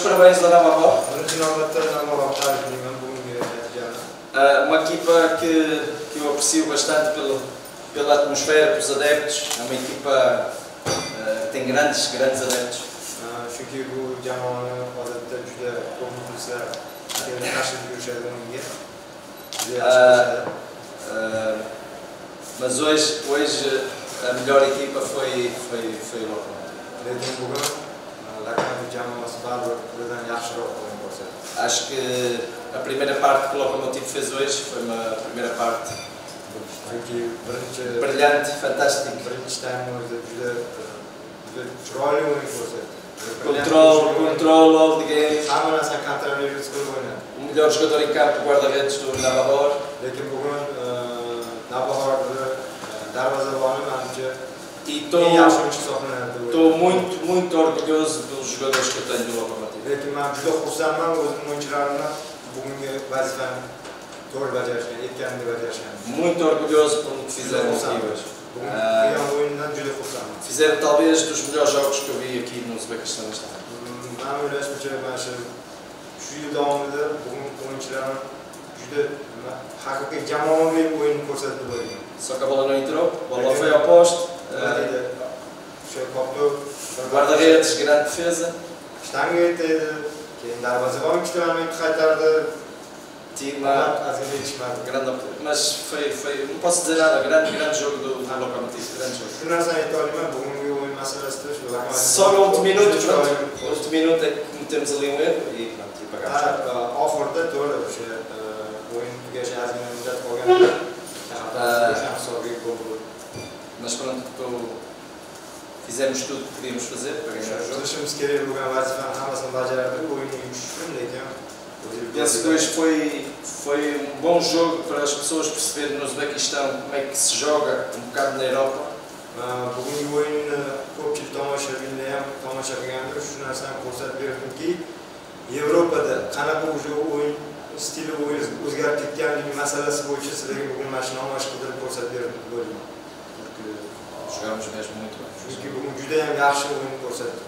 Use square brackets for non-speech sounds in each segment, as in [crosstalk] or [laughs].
parabéns ao. Uh, uma equipa que, que eu aprecio bastante pelo, pela atmosfera, pelos adeptos. É uma equipa uh, que tem grandes, grandes adeptos. Uh, Chunki bu jamoani odatda juda ko'p muxlislar kelib qarshi yurishadi unga. Juda yaxshi bo'lishadi. Uh, mas hoje, hoje a melhor equipa foi, foi, foi o Lokomotiv. Acho que a primeira parte que o Lokomotiv fez hoje foi uma primeira parte brilhante, fantástica. Controle, controle of the game. O melhor jogador em campo, guarda-redes do uh, uh, menimcha E estou muito, muito orgulhoso dos jogadores que eu tenho do Lokomotiv. Lekin men juda xursandman o'zim o'yinchilarimni bugungi vazifani to'g'ri bajarishgan, aytganimdek bajarishgan. Muito orgulhoso pelo que fizeram aqui hoje. Bugun Ah. qilgan o'yindan juda xursandman. Fizeram talvez dos melhores jogos que eu vi aqui no Uzbekistan. Mm, Men o'ylashimcha mana shu shu yil davomida bugun o'yinchilarim juda haqiqiy jamoaviy o'yin ko'rsatdi deb o'ylayman. Só que a bola não entrou, a bola foi ao poste. Deydi? O'sha qopni Guarda-redes, grande defesa. Stange que andava a zagon, extremamente retardado. Tima, é grande mas foi, foi, não posso dizer nada, grande, grande jogo do, do Lokomotiv, grande jogo. Não sei, então, mas bom, eu em massa das três. Tá, só no último minuto, pronto, no último minuto é que metemos ali um erro e pronto, e pagámos. Ah, ao fora da toda, porque o português ah, já tinha mudado para o. Ah. Mas pronto, estou... Fizemos tudo o que podíamos fazer para ganhar o jogo. Zresztą z kiedy mówiłem w ambasadzie było i już premleciam. Esse 2 foi, foi um bom jogo para as pessoas perceberem no Uzbequistão como é que se joga um bocado na Europa. Bugungi o'yin ko'pchilik tomoshabinlar ham tomoshabinlarga shu narsani ko'rsatib berdimki, Yevropada qanaqa o'yin stili o'zgarib ketganligi masalasi bo'yicha sizlarga bugun mana shuni namoyish qildirib ko'rsatib berdim bo'ldim. jogamos mesmo muito bem. Chunki bugun juda ham yaxshi o'yin ko'rsatdi.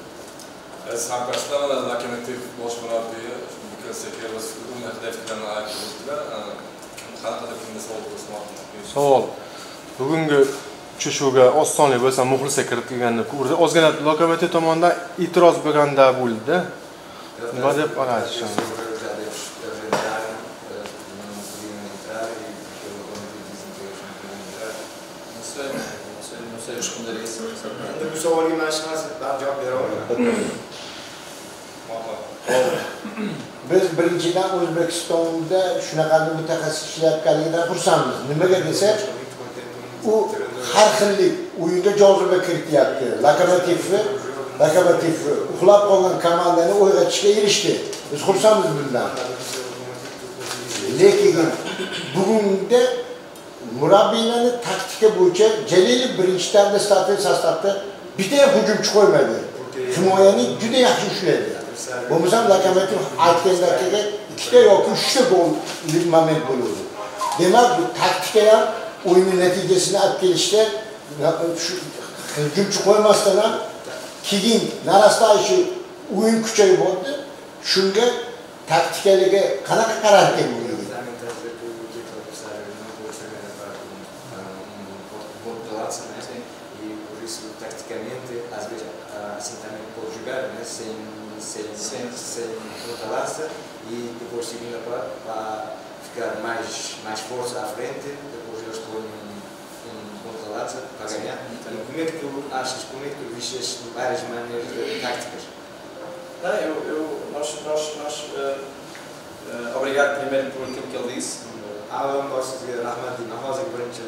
Biz hamkasblar lokomotiv bosh murabbiyi Mikael Seker va Sudun Ahledovdan aytdilar. Qanaqadir kimda savol bo'lmoqda. Savol. Bugungi uchrashuvga osonlik bo'lsa muxlislar kirib kelganda ko'rdi. Ozgina lokomotiv tomonidan e'tiroz bo'lganda bo'ldi. Nima deb qaraysiz? Biz birinchidan O'zbekistonda shunaqa mutaxassis ishlayotganligidan xursandmiz. Nimaga desak, u har xillik o'yinga joziba kirityapti. Lokomotivni, Lokomotivni uxlab qolgan komandani uyg'otishga erishdi. Biz xursandmiz bundan. Lekin bugungi murabbiylarni taktika bo'yicha Jalilov birinchi tarda startli sostavda bitta ham hujumchi qo'ymadi. Himoyani juda yaxshi ushlaydi. bo'lmasam lokomotiv aytgandakiga ikkita yoki uchta gol moment bo'luvdi demak bu taktika ham o'yinni natijasini olib kelishda shu hujumchi qo'ymasdan ham keyin narasdagi o'yin kuchayib bordi shunga taktikaliga qanaqa qararkan bu tacticamente, às vezes, assim também pode jogar, né? sem sem, de lança e depois seguindo para, para ficar mais, mais força à frente, depois eles põem um, um de lança para ganhar. Então, como é que tu achas, como é que tu vistes várias maneiras de, táticas? Não, eu, eu, nós, nós, nós eh, eh, obrigado primeiro por aquilo que ele disse. avvalambor sizga rahmat deyman hozir birinchi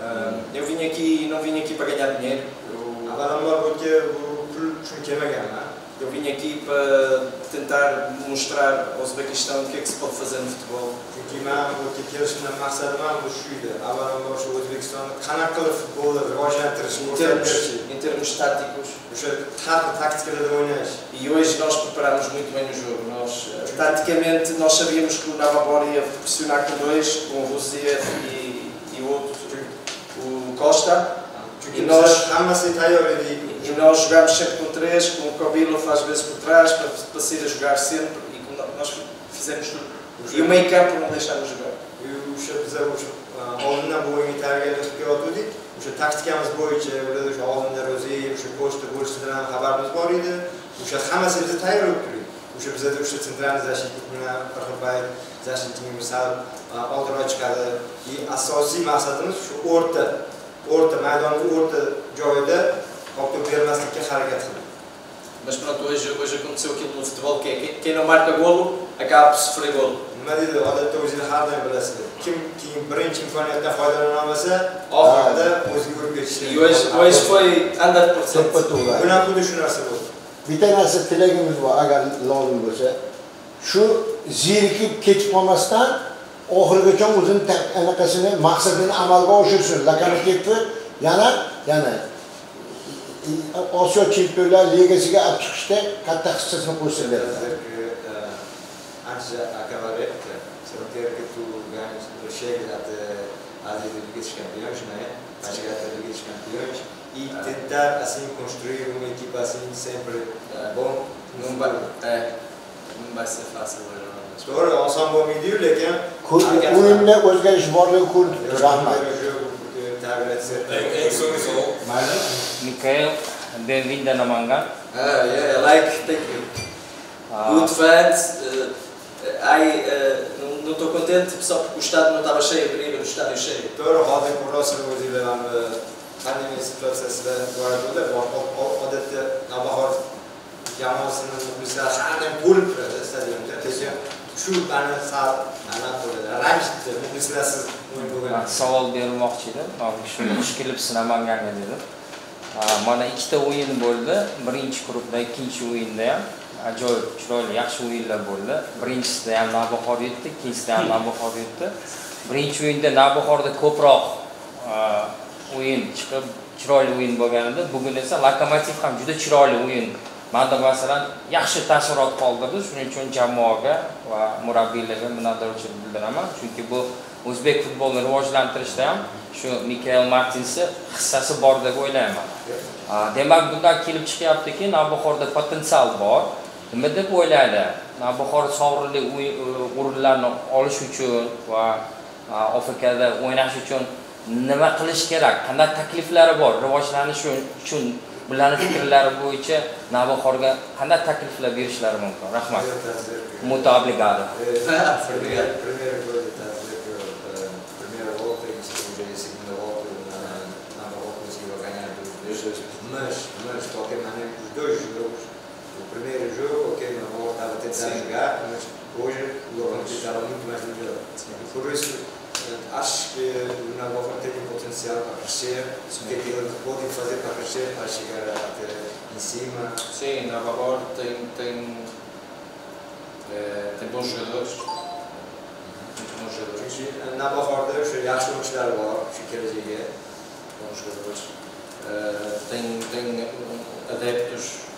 Eh, eu vim aqui, não vim aqui para ganhar dinheiro. Bu yerga bu pul uchun kelmaganman eu vim aqui para tentar mostrar ao Uzbequistão o que é que se pode fazer no futebol. chunki man bu yerga kelishimdan maqsadim ham bu shu edi avvalambor shu o'zbekistonni qanaqa qilib futbolni rivojlantirish Em termos, berish em termos táticos, o'sha har xil taktikalarda o'ynash E hoje nós preparámos muito bem o jogo. Nós, eh, taticamente, nós sabíamos que o Navabor ia pressionar com dois, com o Rosier e, e o outro, o Costa. chunki E nós- hammasiga tayyor edik E nós jogámos sempre três, com o Cobilo às vezes por trás, para, para sair a jogar sempre, e como nós fizemos tudo. E o meio campo não deixámos jogar. o'sha biza o'sha oldindan bo'lgan tarbiyalash qilayotgandik o'sha taktikamiz bo'yicha ularda o'sha oldinda ro'ziy o'sha pochta bo'lishidan xabarimiz bor edi o'sha hammasi biza tayyor bo'lib turdik o'sha bizada o'sha sentralniy защитник bilan qirqilbayev защитникimiz sal oldinroq chiqadi и asosiy maqsadimiz shu o'rta o'rta maydonni o'rta joyida qolib bermaslikka harakat qildik Mas pronto, hoje, hoje aconteceu aquilo no futebol que é quem, quem não marca golo acaba por sofrer golo. nima deydi odatda o'zingiz har doim bilasizlar kim keyin birinchi imkoniyatdan foydalana olmasa oxirida o'ziga urib ketishi E hoje, hoje foi andar por to'ppa cento. to'g'ri bu ham xuddi shu narsa bo'ldi bitta narsa tilagimiz bor agar lozim bo'lsa shu zerikib ketib qolmasdan oxirigacha o'zini anaqasini maqsadini amalga oshirsin lokomotivni yana yana osiyo chempionlar ligasiga olib chiqishda katta hissasini qo'shsin Quer dedi dizer que antes de acabar a época, se não quer que tu ganhes, tu chegues até a Liga dos Campeões, não é? Vai chegar até a Liga dos Campeões e tentar assim construir uma equipa assim sempre eh, bom. Não vai, é, não vai ser fácil não. to'g'ri oson bo'lmaydiyu lekin o'yinda o'zgarish borligi ko'rinib turibdi rahmat A agradecer. Em, em so'nggi savol. Mayli. Mikael, bem-vindo a Namangan. Ah, yeah, I like, thank you. Ah, Good fans. Uh, I, uh, não não estou contente só porque o estádio não estava cheio, ver o estádio cheio. to'g'ri hozir murosini o'zinglar ham qanday situatsiyasida boradi odatda navbahor jamoasini muxlislar har doim to'lib turadi stadionda lekin shu mani sal aniq bo'ladi ranjitdi muxlislarsiz o'yin man bo'lgan savol bermoqchi edim. Shuni shu xush kelibsiz namanganga dedim. Mana ikkita o'yin bo'ldi. Birinchi guruhda ikkinchi o'yinda ham ajoyib chiroyli yaxshi o'yinlar bo'ldi. Birinchisida ham navbahor yutdi ikkinchisida ham navbahor yutdi birinchi o'yinda navbahorda ko'proq o'yin chiqib chiroyli o'yin bo'lgan edi. Bugun esa lokomotiv ham juda chiroyli o'yin. Manda masalan yaxshi taassurot qoldirdi. Shuning uchun jamoaga va murabbiylarga minnatdorchilik bildiraman. Chunki bu o'zbek futbolini rivojlantirishda ham shu mikael martinsni hissasi bor deb o'ylayman. Demak bundan kelib chiqyaptiki navbahorda potensial bor. Nima deb o'ylaydi? Navbahor sovrinli o'rinlarni olish uchun va ofkda o'ynash uchun nima qilish kerak? Qanday takliflari bor rivojlanishi uchun? Bularni fikrlari bo'yicha navbahorga qanday takliflar berishlari mumkin? Rahmat. Está a [laughs] mas hoje o Locomotiv estava muito mais melhor. E por isso eh, acho que o Nagova tem um potencial para crescer, o que é que ele pode fazer para crescer, para chegar até em cima. Sim, Navabor tem, tem, eh, tem bons jogadores. Muito bons jogadores. navbahorda o'sha yaxshi o'yinchilar bor shu kelajakga Bons jogadores. Eh, tem, tem adeptos.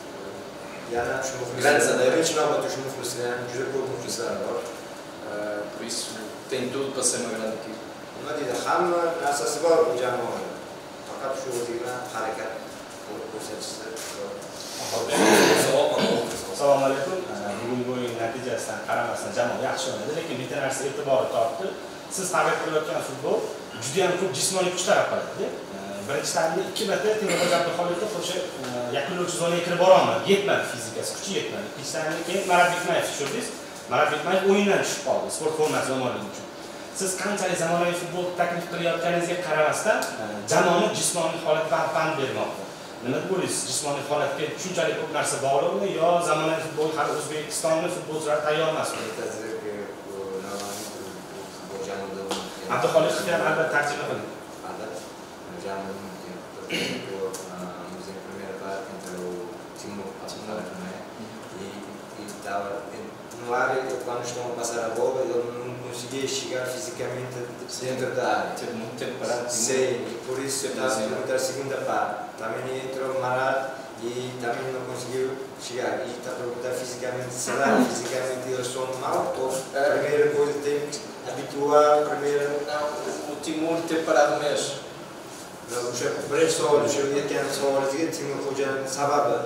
Yana muxlislar adeptos. birinchi navbatda shu muxlislar juda ko'p muxlislar bor eh, por isso tem tudo para ser uma grande equipe. nima deydi hamma narsasi bor bu jamoada faqat shu o'zi bilan harakat qilib ko'rsatishsa assalomu alaykum bugungi o'yin natijasidan qaramasdan jamoa yaxshi o'ynadi lekin bitta narsa e'tibor tortdi siz targ'ib qilayotgan futbol juda ham ko'p jismoniy kuch talab qiladi birinchi taymda ikki marta temurxo'ja abduxoliqov o'sha e, yakunlovchi zonaga kirib borolmadi. Yetmadi fizikasi kuchi yetmadi. Ikkinchi keyin marat bikmayev tushirdingiz marat bikmayev o'yindan tushib qoldi sport formasi yomonligi uchun. Siz qanchalik zamonaviy futbol taklif qilayotganingizga qaramasdan e, jamoani jismoniy holatiga pand bermoqda. Nima deb o'ylaysiz? Jismoniy holatga shunchalik ko'p narsa bog'liqmi yo zamonaviy futbol hali o'zbekistonni futbolchilari tayyor emasmi Está a dizer que o, normalmente o, o futebol já mudou muito tempo. abduxoliqov ham albatta tarjima qiling já mudou muito tempo. Por exemplo, vamos dizer, a primeira parte entre o Timo Apontar, não é? E e estava no ar, quando estão a passar a bola, ele não conseguia chegar fisicamente dentro da área. Teve muito tempo parado. Sim, e por isso Sim, está a perguntar a segunda parte. Também entrou Marat e também não conseguiu chegar. E está a perguntar fisicamente, será que [laughs] fisicamente eles estão mal? Ou a primeira coisa tem que habituar, primeiro, Não, o Timur teve parado mês. O'sha birinchi savol o'sha aytgan savolingizga timur xo'jani sababi.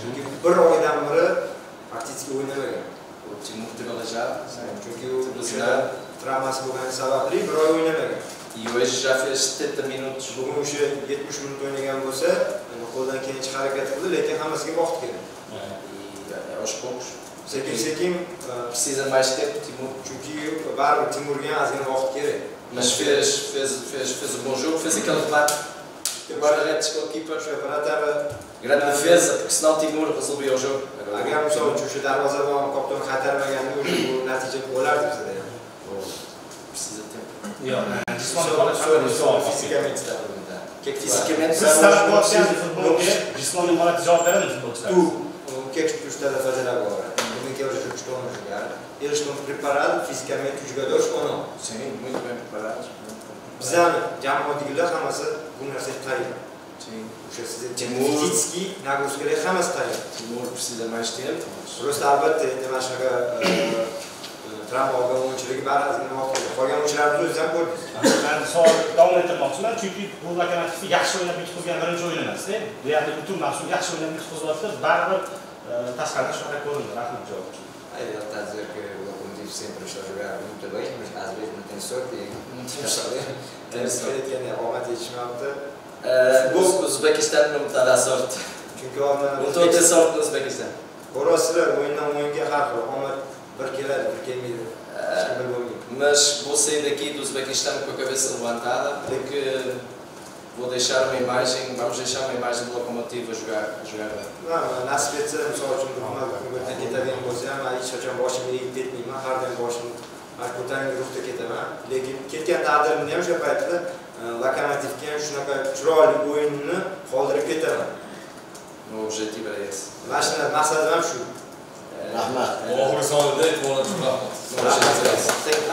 Chunki bir oydan beri faktiski o'ynamagan. Aleijado, chunki o'sha travmasi bo'lgani sababli bir oy o'ynamagan. Já fez 70 minutos. bugun o'sha yetmish minut o'ynagan bo'lsa qo'ldan kelgancha harakat qildi lekin hammasiga vaqt kerak sekin sekin mais tempo, Timur. chunki baribir timurga ozgina vaqt kerak Mas fez, fez, fez, fez um bom jogo, fez aquele remate. Guarda-redes com a equipa. o'sha birato'g'ri Grande defesa, porque senão Timur resolvia o jogo. agar misol uchun o'sha darvozabon kopton qaytarmaganda o'sha bu natija bo'lardi bizada ham Precisa de tempo. Yo'q, jismoniy Só- só- só fisicamente está a perguntar. O que é que fisicamente talab qilyapsiz futbolga jismoniy holat javob beradimi futbolchilar? Tu, o que é que tu estás a fazer agora? Como é que eles estão a jogar? Eles estão preparados fisicamente, os jogadores, ou não? Sim, muito bem preparados. Bizani jamoadagilar hammasi bu narsaga tayyor. Sim. O'sha sizni fizический нагрузкаlar hammasi tayyor. Timur precisa mais tempo. mas- Просто albatta endi mana shunaqa travma olgan o'yinchilarga baribir. Qolgan o'yinchilarimiz o'zi ham ko'rdingiz. Men savol davom ettirmoqchiman, chunki bu lokomotiv yaxshi o'ynab yutqizgan birinchi o'yin emas-da. Deyarli butun mavsum yaxshi o'ynab yutqizyapti, baribir e, tashqaridan shunaqa ko'rindi. Rahmat javob uchun. Ele está a dizer que o Locomotivo sempre está a jogar muito bem, mas às vezes não tem sorte e [laughs] Não está temos a ver. Endi kelayotganda omad yetishmabdi. Ah, Uzbekistan não me está a dar sorte. Oldin Não estou a ter sorte no Uzbekistan. ko'rasizlar o'yindan o'yinga har xil omad bir keladi, bir kelmaydi. Hech kim bilib bo'lmaydi. Mas vou sair daqui do Uzbequistão com a cabeça levantada porque vou deixar uma imagem, vamos deixar uma imagem do locomotivo a jogar, a jogar bem. Ha, nasib etsa misol uchun hukumat hukumatdan ketadigan bo'lsa ham man hech qachon boshimga egib ketmayman har doim boshim ko'tarinki ruhda ketaman lekin ketgan taqdirimda ham o'sha paytda lokomotivga ham shunaqa chiroyli o'yinni qoldirib ketaman O meu objetivo era esse. mana shu maqsadim ham shu Rahmat. oxirgi sonida qo'lga rahmat o